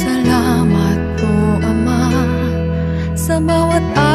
Salamat po, bawat araw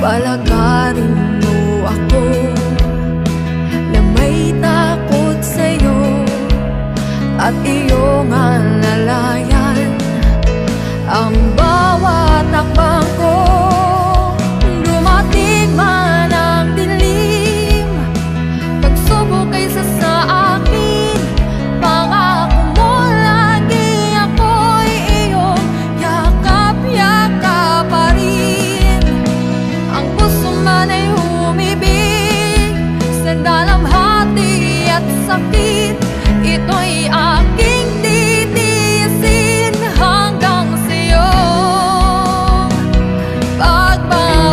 Palagarin mo ako Na may takot sa'yo At iyong alalayan. Ang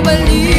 万里